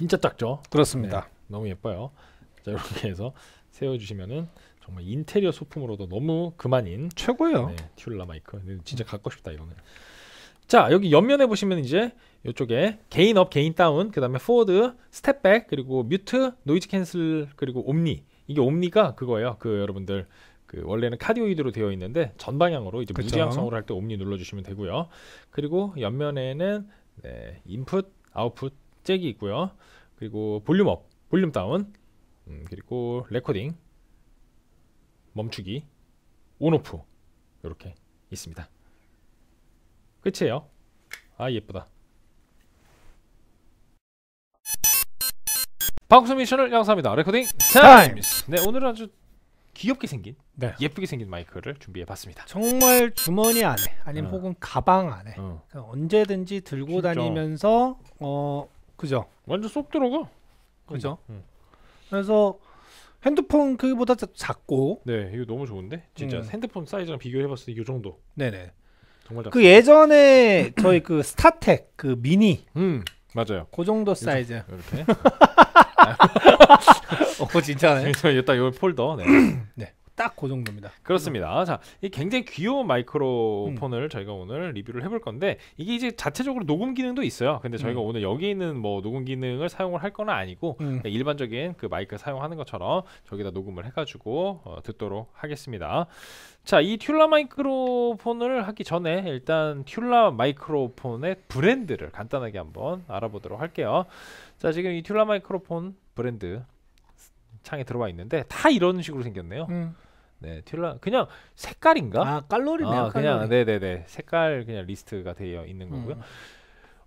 진짜 작죠. 그렇습니다. 네, 너무 예뻐요. 자 이렇게 해서 세워주시면은 정말 인테리어 소품으로도 너무 그만인 최고예요. 네, Tula 마이크. 근데 진짜 갖고 싶다 이거는. 자 여기 옆면에 보시면 이제 이쪽에 gain up, gain down, 그 다음에 forward, step back, 그리고 mute, noise cancel, 그리고 omni. 이게 omni가 그거예요. 그 여러분들 그 원래는 cardioid로 되어 있는데 전방향으로 이제. 무지향성으로 할 때 omni 눌러주시면 되고요. 그리고 옆면에는 네, input, output 잭이 있고요. 그리고 볼륨 up, 볼륨 down, 음, 그리고 recording, 멈추기, on off 이렇게 있습니다. 끝이에요. 아 예쁘다. 방송 뮤지션을 양성합니다. Recording Times. 네 오늘 아주 귀엽게 생긴, 네. 예쁘게 생긴 마이크를 준비해봤습니다. 정말 주머니 안에 아니면 어. 혹은 가방 안에 어. 언제든지 들고 진짜. 다니면서 어 그죠 완전 쏙 들어가. 그죠 음. 그래서 핸드폰 자- 작고 네 이거 너무 좋은데 진짜 음. 핸드폰 사이즈랑 비교해봤을 때 이 정도 네네 정말 작습니다. 그 예전에 저희 그 스타텍 그 미니 음 맞아요. 그 정도 사이즈 이렇게. 어 진짜네 일단 이 폴더. 네. 딱 그 정도입니다 그렇습니다. 자, 이 굉장히 귀여운 마이크로폰을 저희가 오늘 리뷰를 해볼 건데 이게 이제 자체적으로 녹음 기능도 있어요. 근데 저희가 음. 오늘 여기 있는 뭐 녹음 기능을 사용을 할 건 아니고 음. 그냥 일반적인 그 마이크 사용하는 것처럼 저기다 녹음을 해가지고 어, 듣도록 하겠습니다. 자, 이 튤라 마이크로폰을 하기 전에 일단 튤라 마이크로폰의 브랜드를 간단하게 한번 알아보도록 할게요. 자, 지금 이 Tula 마이크로폰 브랜드 창에 들어와 있는데 다 이런 식으로 생겼네요. 음. 네, Tula 그냥 색깔인가? 아 깔로리네요 아, 그냥 깔로리. 네네네 색깔 그냥 리스트가 되어 있는 거고요. 음.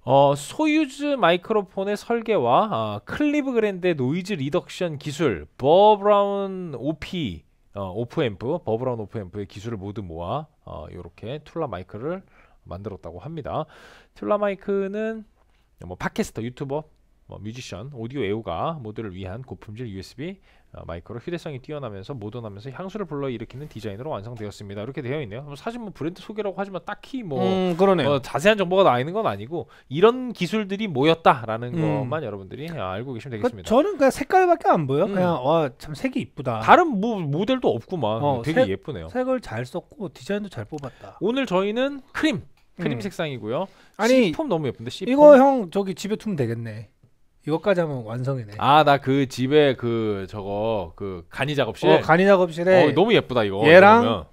어 Soyuz 마이크로폰의 설계와 아, Klevgrand의 noise reduction 기술, Burr-Brown OP 어, op amp, Burr-Brown op amp의 기술을 모두 모아 어, 이렇게 Tula 마이크를 만들었다고 합니다. Tula 마이크는 뭐 podcaster, YouTuber, 뭐 뮤지션, 오디오 애호가 모두를 위한 고품질 USB 어, 마이크로 휴대성이 뛰어나면서 모던하면서 향수를 불러일으키는 디자인으로 완성되었습니다. 이렇게 되어 있네요. 뭐 사실 뭐 브랜드 소개라고 하지만 딱히 뭐 음 어, 자세한 정보가 나와 있는 건 아니고 이런 기술들이 모였다라는 음. 것만 여러분들이 알고 계시면 그 되겠습니다. 저는 그냥 색깔밖에 안 보여 음. 그냥 와 참 색이 이쁘다 다른 뭐 모델도 없구만. 어, 되게 색- 예쁘네요. 색을 잘 썼고 디자인도 잘 뽑았다 오늘 저희는 크림 크림 음. 색상이고요. 아니, C폼 너무 예쁜데 C폼. 이거 형 저기 집에 두면 되겠네 이거까지 하면 완성이네 아 나 그 집에 그 저거 그 간이 작업실. 어, 간이 작업실에 어, 너무 예쁘다 이거. 얘랑 이러면.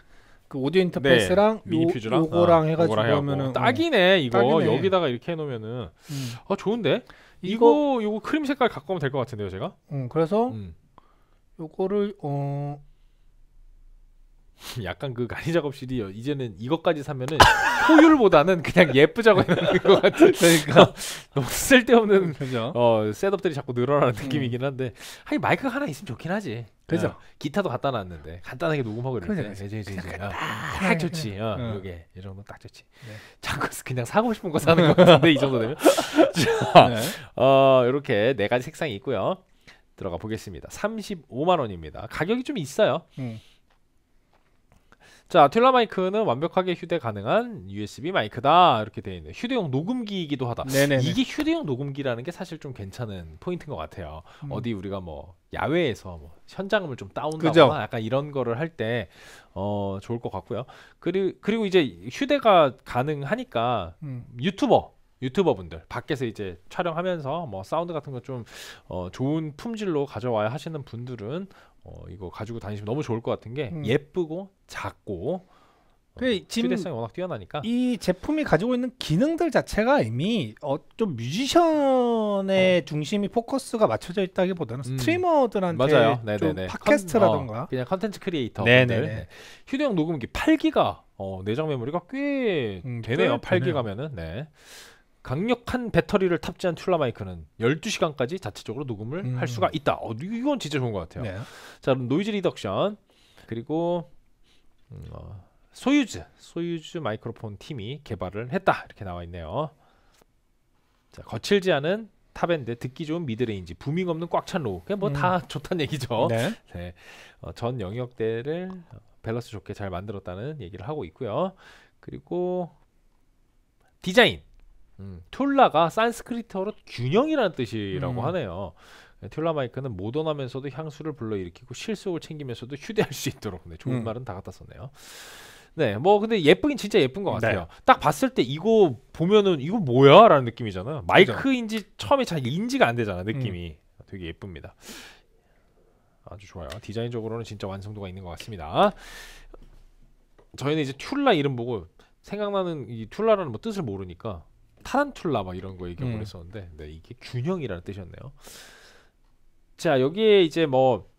그 오디오 인터페이스랑 미니 요, 퓨즈랑 요거랑 어, 해가지고. 하면은 딱이네 이거 딱이네. 여기다가 이렇게 해놓으면은 음, 아 좋은데 이거 이거 크림 색깔 갖고 오면 될 것 같은데요 제가. 음, 그래서 음. 요거를 어 약간 그 간이 작업실이 이제는 이것까지 사면은 효율보다는 그냥 예쁘자고 해놓는 것 같은 그러니까 너무 쓸데없는 그죠 어 셋업들이 자꾸 늘어나는 음. 느낌이긴 한데 하긴 마이크가 하나 있으면 좋긴 하지 그죠. 어, 기타도 갖다 놨는데 간단하게 녹음하고 이럴 때 그죠, 그냥 어, 딱 좋지 어, 응. 이게 이 정도 딱 좋지 네. 자꾸 그냥 사고 싶은 거 사는 것 같은데 이 정도 되면 자, 네. 어 이렇게 네 가지 색상이 있고요 들어가 보겠습니다 35만 원입니다 가격이 좀 있어요 음. 자, 튤라 마이크는 완벽하게 휴대 가능한 USB 마이크다 이렇게 되어 있네요. 휴대용 녹음기이기도 하다. 네네네 이게 휴대용 녹음기라는 게 사실 좀 괜찮은 포인트인 것 같아요. 음. 어디 우리가 뭐 야외에서 뭐 현장음을 좀 그죠. 다운다거나 약간 이런 거를 할 때 어, 좋을 것 같고요. 그리고 그리고 이제 휴대가 가능하니까 음. 유튜버 유튜버 분들 밖에서 이제 촬영하면서 뭐 사운드 같은 거 좀 어, 좋은 품질로 가져와야 하시는 분들은 어, 이거 가지고 다니시면 너무 좋을 것 같은 게 음. 예쁘고 작고 어, 그 지금 휴대성이 워낙 뛰어나니까 이 제품이 가지고 있는 기능들 자체가 이미 어, 좀 뮤지션의 중심이 포커스가 맞춰져 있다기보다는 음. streamer들한테 맞아요. 좀. podcast라던가 컨- 어, 그냥 컨텐츠 크리에이터 네. 휴대용 녹음기 8기가 어, 내장 메모리가 꽤 음, 되네요. 꽤 8기가면은 네. 강력한 배터리를 탑재한 Tula 마이크는 12시간까지 자체적으로 녹음을 음. 할 수가 있다. 어, 이건 진짜 좋은 것 같아요. 네. 자, 그럼 noise reduction 그리고 음, 어, Soyuz Soyuz 마이크로폰 팀이 개발을 했다 이렇게 나와 있네요. 자, 거칠지 않은 top end 듣기 좋은 mid range booming 없는 꽉 찬 low 그냥 뭐다 좋다는 얘기죠. 네. 네. 어, 전 영역대를 어, 밸런스 좋게 잘 만들었다는 얘기를 하고 있고요. 그리고 디자인 음, Tula가 산스크리트어로 균형이라는 뜻이라고 음. 하네요. 네, Tula 마이크는 모던하면서도 향수를 불러일으키고 실속을 챙기면서도 휴대할 수 있도록. 네, 좋은 음. 말은 다 갖다 썼네요. 네, 뭐 근데 예쁘긴 진짜 예쁜 것 같아요. 네. 딱 봤을 때 이거 보면은 이거 뭐야라는 느낌이잖아요. 마이크인지 처음에 잘 인지가 안 되잖아 느낌이. 되게 예쁩니다. 아주 좋아요. 디자인적으로는 진짜 완성도가 있는 것 같습니다. 저희는 이제 Tula 이름 보고 생각나는 이 Tula라는 뭐 뜻을 모르니까 타란툴라 막 이런 거 얘기하고 음. 그랬었는데 네, 이게 균형이라는 뜻이었네요. 자 여기에 이제 뭐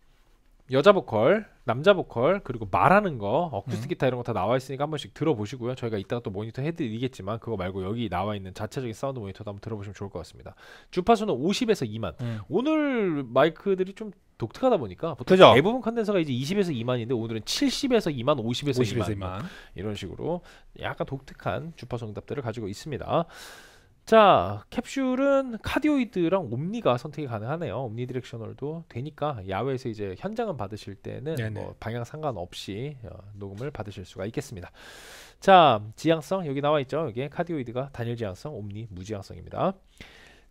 여자 보컬, 남자 보컬 그리고 말하는 거 어쿠스틱 음. 기타 이런 거 다 나와 있으니까 한 번씩 들어보시고요. 저희가 이따가 또 모니터 해드리겠지만 그거 말고 여기 나와 있는 자체적인 사운드 모니터도 한번 들어보시면 좋을 것 같습니다. 주파수는 50에서 2만. 음. 오늘 마이크들이 좀 독특하다 보니까 보통 그죠? 대부분 컨덴서가 이제 20에서 2만인데 오늘은 70에서 2만, 50에서, 50에서 2만, 2만. 이런 식으로 약간 독특한 주파수 응답들을 가지고 있습니다. 자, 캡슐은 cardioid랑 omni가 선택이 가능하네요. omnidirectional도 되니까 야외에서 이제 현장음 받으실 때는. 뭐 방향 상관없이 어, 녹음을 받으실 수가 있겠습니다. 자, 지향성 여기 나와 있죠. 여기에 cardioid가 단일 지향성, omni 무지향성입니다.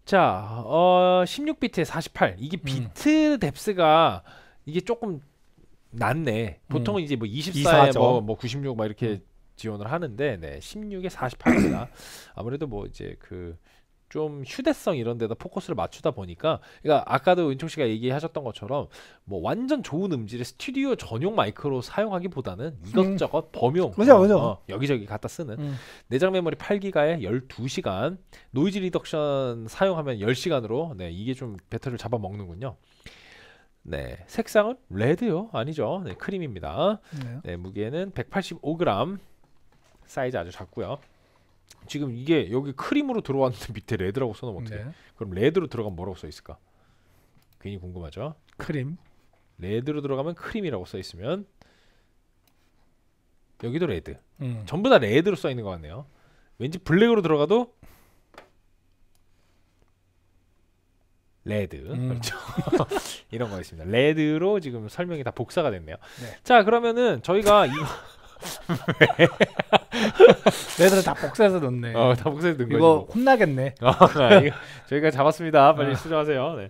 자, 어 16비트에 48. 이게 음. bit depth가 이게 조금 낮네. 보통은 이제 뭐 24에 24죠. 뭐, 뭐 96 막 이렇게 지원을 하는데 네, 16에 48입니다. 아무래도 뭐 이제 그 좀 휴대성 이런 데다 포커스를 맞추다 보니까 그러니까 아까도 은총 씨가 얘기하셨던 것처럼 뭐 완전 좋은 음질의 스튜디오 전용 마이크로 사용하기보다는 이것저것 범용 어, 그죠. 어, 여기저기 갖다 쓰는 음. 내장 메모리 8기가에 12시간, noise reduction 사용하면 10시간으로 네, 이게 좀 배터리를 잡아먹는군요. 네, 색상은 red요? 아니죠. 네, 크림입니다. 네. 네, 무게는 185g. 사이즈 아주 작고요. 지금 이게 여기 크림으로 들어왔는데 밑에 red라고 써놓으면 어떡해? 네. 그럼 red로 들어가면 뭐라고 써 있을까? 괜히 궁금하죠. 크림. red로 들어가면 크림이라고 써 있으면 여기도 red. 음. 전부 다 red로 써 있는 것 같네요. 왠지 블랙으로 들어가도 레드 음. 그렇죠. 이런 거 있습니다. 레드로 지금 설명이 다 복사가 됐네요. 네. 자 그러면은 저희가 이거 얘들은 다 복사해서 넣네. 어, 다 복사해 둔 이거 거죠. 혼나겠네. 어, 아, 이거 저희가 잡았습니다. 빨리 아. 수정하세요. 네.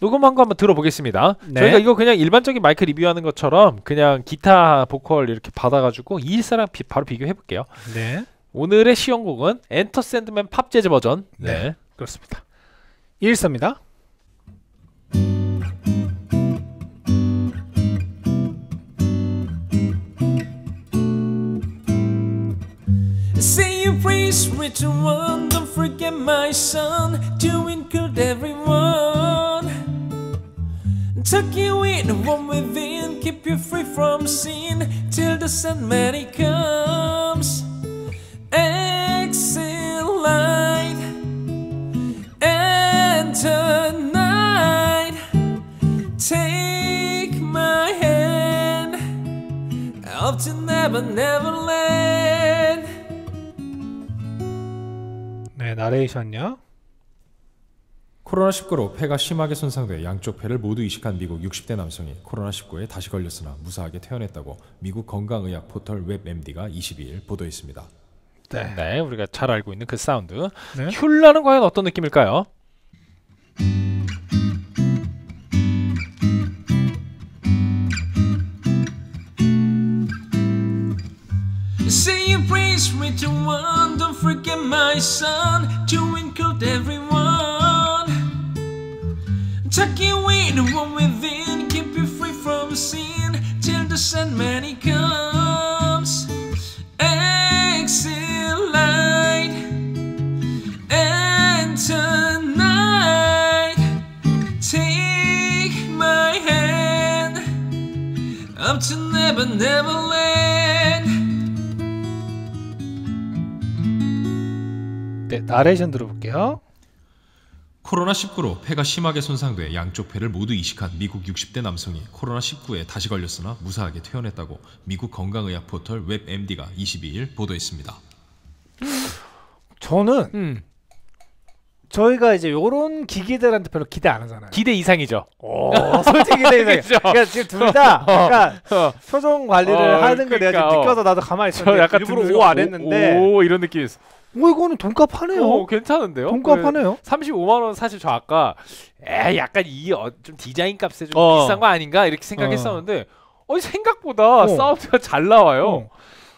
녹음한 거 한번 들어보겠습니다. 네. 저희가 이거 그냥 일반적인 마이크 리뷰하는 것처럼 그냥 기타 보컬 이렇게 받아가지고 이 일사랑 비- 바로 비교해 볼게요. 네. 오늘의 시연곡은 엔터 샌드맨 팝 재즈 버전. 네. 그렇습니다. 1서입니다. Written one. Don't forget my son to include everyone. Tuck you in, one within, keep you free from sin till the Sandman comes. Exhale light and tonight. Take my hand up to never, never land. 네, 나레이션요. 코로나19로 폐가 심하게 손상돼 양쪽 폐를 모두 이식한 미국 60대 남성이 코로나19에 다시 걸렸으나 무사하게 퇴원했다고 미국 건강의학 포털 웹MD가 22일 보도했습니다. 네. 네, 우리가 잘 알고 있는 그 사운드. 네. 흉라는 과연 어떤 느낌일까요? Say praise me to one. Don't forget my son to include everyone. Tuck you in, one within, keep you free from sin till the Sandman he comes. Exhale light and tonight. Take my hand up to never, never land. 네, 나레이션 들어볼게요. 코로나19로 폐가 심하게 손상돼 양쪽 폐를 모두 이식한 미국 60대 남성이 코로나19에 다시 걸렸으나 무사하게 퇴원했다고 미국 건강의학 포털 웹MD가 22일 보도했습니다. 저는 음, 저희가 이제 요런 기기들한테 별로 기대 안 하잖아요. 기대 이상이죠. 오, 솔직히 기대 이상. 그죠? 그러니까 지금 둘다 약간 어, 표정 관리를 어, 하는 거 내가 그러니까, 좀 어. 느껴서 나도 가만히 저 있었는데 약간 일부러 오 안 했는데 오, 오 이런 느낌이었어. 오 이거는 돈값 하네요. 어, 괜찮은데요? 돈값 그 하네요. 35만 원 사실 저 아까 에 약간 이좀 디자인 값에 좀 어. 비싼 거 아닌가 이렇게 생각했었는데 어. 생각보다 어. 사운드가 잘 나와요. 어.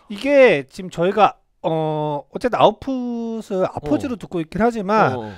이게 지금 저희가 어 어쨌든 아웃풋을 아포지로 듣고 있긴 하지만 어.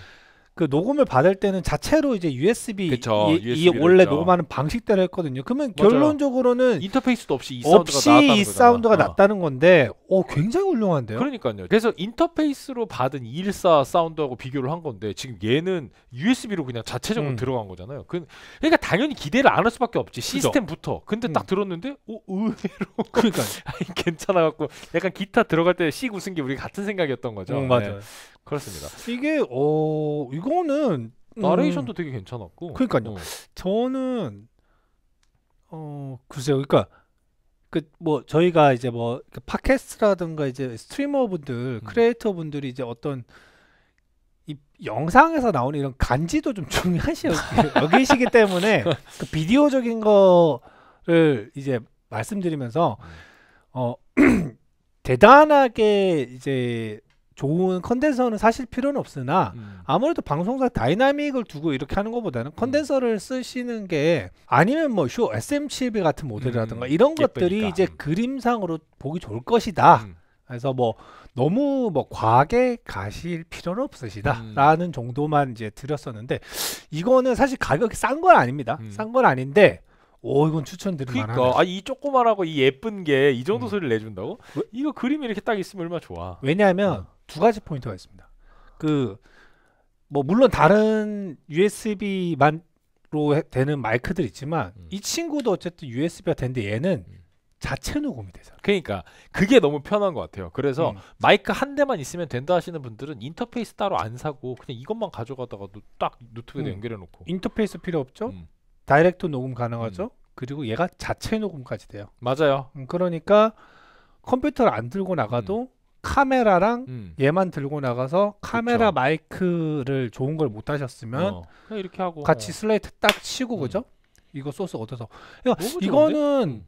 그 녹음을 받을 때는 자체로 이제 USB 그쵸, 이, 이 원래 했죠. 녹음하는 방식대로 했거든요. 그러면 맞아요. 결론적으로는 인터페이스도 없이 이 사운드가 없이 나왔다는 이. 사운드가 어. 났다는 건데, 오 굉장히 훌륭한데요. 그러니까요. 그래서 인터페이스로 받은 214 사운드하고 비교를 한 건데 지금 얘는 USB로 그냥 자체적으로 음. 들어간 거잖아요. 그, 러니까 당연히 기대를 안 할 수밖에 없지 시스템부터. 근데 딱 음. 들었는데 오 의외로 그러니까 아니, 괜찮아갖고 약간 기타 들어갈 때 씩 웃은 게 우리 같은 생각이었던 거죠. 음, 맞아요. 네, 그렇습니다. 이게 어 이거는 음, 나레이션도 되게 괜찮았고. 그러니까요. 어. 저는 어 글쎄요. 그러니까 그 뭐 저희가 이제 뭐그 팟캐스트라든가 이제 스트리머분들, 음. 크리에이터분들이 이제 어떤 이 영상에서 나오는 이런 간지도 좀 중요하시 여기시기 때문에 그 비디오적인 거를 이제 말씀드리면서 음. 어 대단하게 이제 좋은 컨덴서는 사실 필요는 없으나 음. 아무래도 방송사 dynamic을 두고 이렇게 하는 것보다는 컨덴서를 쓰시는 게 아니면 뭐 Shure SM7B 같은 모델이라든가 음, 이런 것들이 예쁘니까. 이제 음. 그림상으로 보기 좋을 것이다. 음. 그래서 뭐 너무 뭐 과하게 가실 필요는 음. 없으시다라는 정도만 이제 드렸었는데 이거는 사실 가격이 싼 건 아닙니다. 음. 싼건 아닌데 오 이건 만하네. 그러니까 아이 조그만하고 이 예쁜 게 이 정도 음. 소리를 내준다고? 왜? 이거 그림이 이렇게 딱 있으면 얼마나 좋아. 왜냐하면 어. 두 가지 포인트가 있습니다. 그 뭐 물론 다른 USB만 로 되는 마이크들 있지만 음. 이 친구도 어쨌든 USB가 되는데 얘는 음. 자체 녹음이 되잖아. 그러니까 그게 너무 편한 것 같아요. 그래서 음. 마이크 한 대만 있으면 된다 하시는 분들은 인터페이스 따로 안 사고 그냥 이것만 가져가다가 노- 딱 노트북에 음. 연결해 놓고. 인터페이스 필요 없죠. 음. direct 녹음 가능하죠. 그리고 얘가 자체 녹음까지 돼요. 맞아요. 음, 그러니까 컴퓨터를 안 들고 나가도 카메라랑 음. 얘만 들고 나가서 카메라 그쵸. 마이크를 좋은 걸 못 하셨으면 어. 그냥 이렇게 하고 같이 어. 슬레이트 딱 치고 음. 그죠? 이거 소스 얻어서 그러니까? 이거는 음.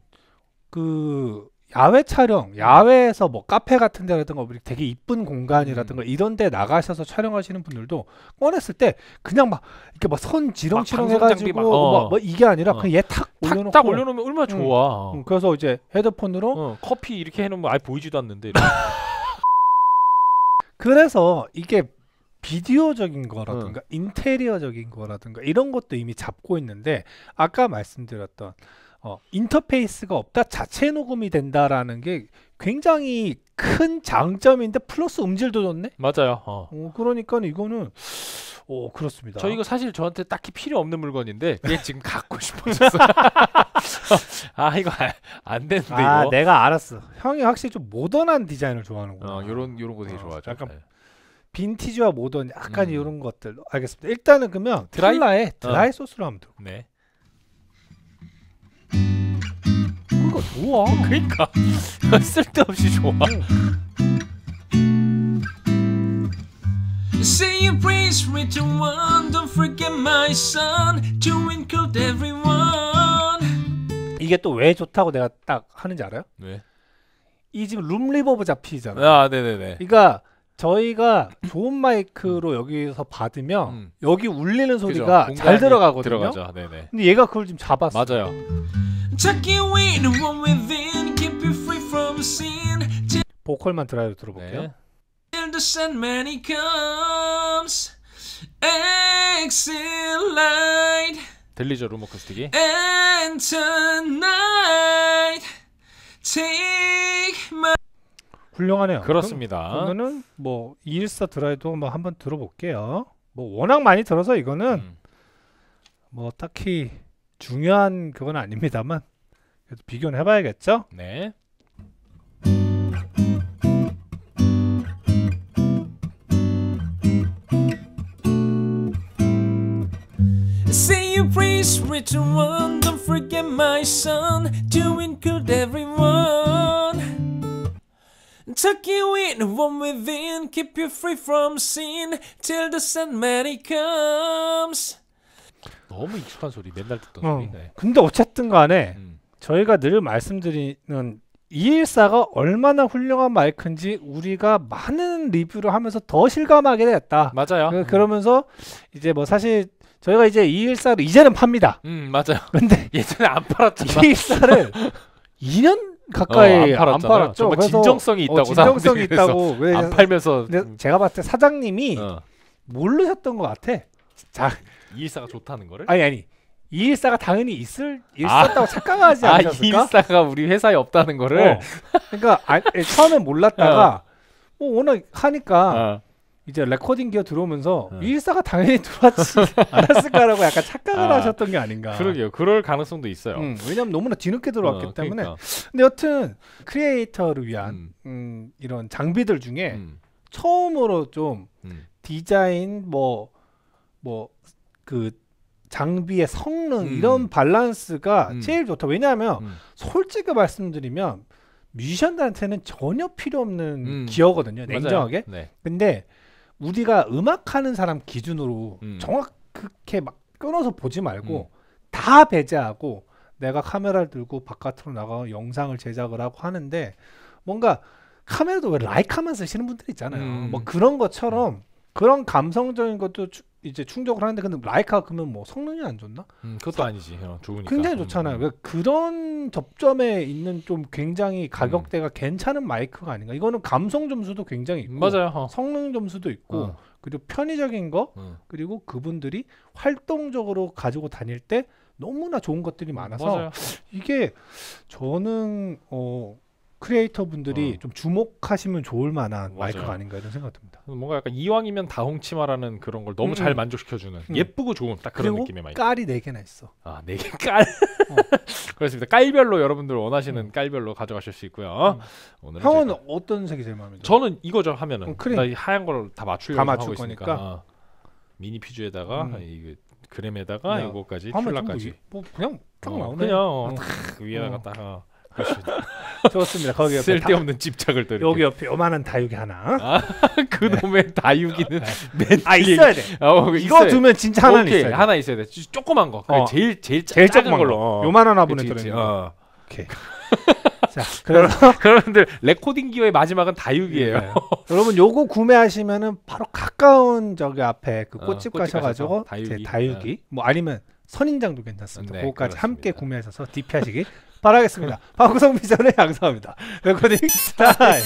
그 야외 촬영, 야외에서 뭐 카페 같은 데라든가 뭐 이렇게 되게 이쁜 공간이라든가 이런 데 나가셔서 촬영하시는 분들도 꺼냈을 때 그냥 막 이렇게 막 선 지렁지렁 장비 해가지고 막, 어. 뭐, 뭐 이게 아니라 어. 그냥 얘탁 탁, 올려놓고 딱 올려놓으면 얼마나 음. 좋아. 음, 그래서 이제 헤드폰으로 어, 커피 이렇게 해놓으면 아예 보이지도 않는데. 그래서 이게 비디오적인 거라든가 인테리어적인 거라든가 이런 것도 이미 잡고 있는데 아까 말씀드렸던 어, 인터페이스가 없다 자체 녹음이 된다라는 게 굉장히 큰 장점인데 플러스 음질도 좋네. 맞아요. 어. 어, 그러니까 이거는 오 그렇습니다. 저 이거 사실 저한테 딱히 필요 없는 물건인데 그냥 지금 갖고 싶어졌어. 아 이거 아- 안 되는데 아 이거. 내가 알았어. 형이 확실히 좀 모던한 디자인을 좋아하는구나. 어 요런 요런 거 되게 어, 좋아하죠. 약간 네. 빈티지와 모던 약간 음. 이런 것들 알겠습니다. 일단은 그러면 dry? Tula의 dry source로 한번 들어. 네. 그거 좋아. 그러니까 쓸데없이 좋아. Say your prayers, little one. Don't forget my son to include everyone. 이게 또 왜 좋다고 내가 딱 하는지 알아요? 네. 이 지금 room reverb 잡히잖아. 아 네네네. 그러니까 저희가 좋은 마이크로 여기서 받으면 음. 여기 울리는 그죠? 소리가 잘 공간이 들어가거든요. 들어가죠. 네네. 근데 얘가 그걸 지금 잡았어. 맞아요. 보컬만 드라이브 들어볼게요. 네. 들리죠 루머크 스틱이? And tonight, take my 훌륭하네요. 그렇습니다. 그러면은 뭐214 드라이도 뭐 한번 들어볼게요. 뭐 워낙 많이 들어서 이거는 음. 뭐 딱히 중요한 그건 아닙니다만 그래도 비교는 해봐야겠죠. 네. Your prayers, written one. Don't forget my son to include everyone. Tuck you in, one within. Keep you free from sin till the Sandman comes. 너무 익숙한 소리 맨날 듣던 어. 소리. 네. 근데 어쨌든 간에 음. 저희가 늘 말씀드리는 214가 얼마나 훌륭한 마이크인지 우리가 많은 리뷰를 하면서 더 실감하게 됐다. 맞아요. 그, 그러면서 이제 뭐 사실 저희가 이제 214를 이제는 팝니다. 음 맞아요. 근데 예전에 안 팔았잖아. 214를 2년 가까이 어, 안 안. 팔았죠. 정말 진정성이 있다고 어, 진정성이 있다고. 그래서 안 팔면서 근데 제가 봤을 때 사장님이 어. 모르셨던 것 같아. 자, 214가 좋다는 거를? 아니 아니 214가 당연히 있을 있었다고 착각하지 아 않으셨을까? 214가 우리 회사에 없다는 거를 어. 그러니까 아, 예, 처음에 몰랐다가 뭐 워낙 하니까 어. 이제 레코딩 기어 들어오면서 어. 214가 당연히 들어왔지 않았을까라고 약간 착각을 아, 하셨던 게 아닌가. 그러게요. 그럴 가능성도 있어요. 음, 왜냐면 너무나 뒤늦게 들어왔기 어, 때문에. 그러니까. 근데 여튼 creator를 위한 음. 음, 이런 장비들 중에 음, 처음으로 좀 음. 디자인 뭐 뭐 그 장비의 성능 음. 이런 밸런스가 음. 제일 좋다. 왜냐하면 음. 솔직히 말씀드리면 뮤지션들한테는 전혀 필요 없는 음. 기어거든요. 냉정하게. 네. 근데 우리가 음악하는 사람 기준으로 음. 정확하게 막 끊어서 보지 말고 다 배제하고 내가 카메라를 들고 바깥으로 나가 영상을 제작을 하고 하는데 뭔가 카메라도 왜 라이카만 쓰시는 분들 있잖아요. 음. 뭐 그런 것처럼 그런 감성적인 것도 추- 이제 충족을 하는데 근데 라이카 그러면 뭐 성능이 안 좋나? 음, 그것도 아니지. 어, 좋으니까. 굉장히 음, 좋잖아요. 음. 그러니까 그런 접점에 있는 좀 굉장히 가격대가 괜찮은 마이크가 아닌가. 이거는 감성 점수도 굉장히 있고 맞아요. 어. 성능 점수도 있고 어. 그리고 편의적인 거 어. 그리고 그분들이 활동적으로 가지고 다닐 때 너무나 좋은 것들이 많아서 맞아요. 이게 저는 어 크리에이터 분들이 어. 좀 주목하시면 좋을 만한 맞아요. 마이크가 아닌가 이런 생각 듭니다. 뭔가 약간 이왕이면 다홍치마라는 그런 걸 너무 음, 잘 음. 만족시켜주는 음. 예쁘고 좋은 딱 그런 느낌의 마이크. 깔이 네 개나 있어. 아, 네 개 깔. 그렇습니다. 깔별로 여러분들 원하시는 깔별로 가져가실 수 있고요. 오늘 음. 형은 어떤 색이 제일 마음에 들어? 저는 이거죠 하면은 음, 크림. 하얀 걸 다 맞추려고 다 하고 맞출 있으니까 거니까. 어. MiniFuse에다가 음. 이거 그램에다가 야, 이거까지 Tula까지 뭐, 뭐 그냥 딱 어, 나오네. 그냥 어, 어. 탁 위에다가 어. 딱 어. 그렇습니다. 좋습니다. 거기 옆에 쓸데없는 집착을 또 다, 여기 이렇게 옆에 요만한 다육이 하나. 그 놈의 다육이는 맨 아 있어야 돼. 어, 이거 있어야 두면 진짜 오케이, 있어야 돼. 하나 있어야 돼. 조- 조그만 거. 그 어. 제일 제일 짜- 제일 작은 걸로. 거. 어. 요만한 화분에 그치. 들어 있는 거. 어. 오케이. 자, 그래서 여러분들 레코딩 gear의 마지막은 다육이에요. 네. 여러분 요거 구매하시면은 바로 가까운 저기 앞에 그 어, 꽃집 꽃집 가셔 가지고 가셔서 다육이. 제 다육이 뭐 아니면 선인장도 괜찮습니다. 네, 그거까지. 함께 구매하셔서 DP 하시기 바라겠습니다. 방송 비전에 양성합니다. 레코딩 스타일.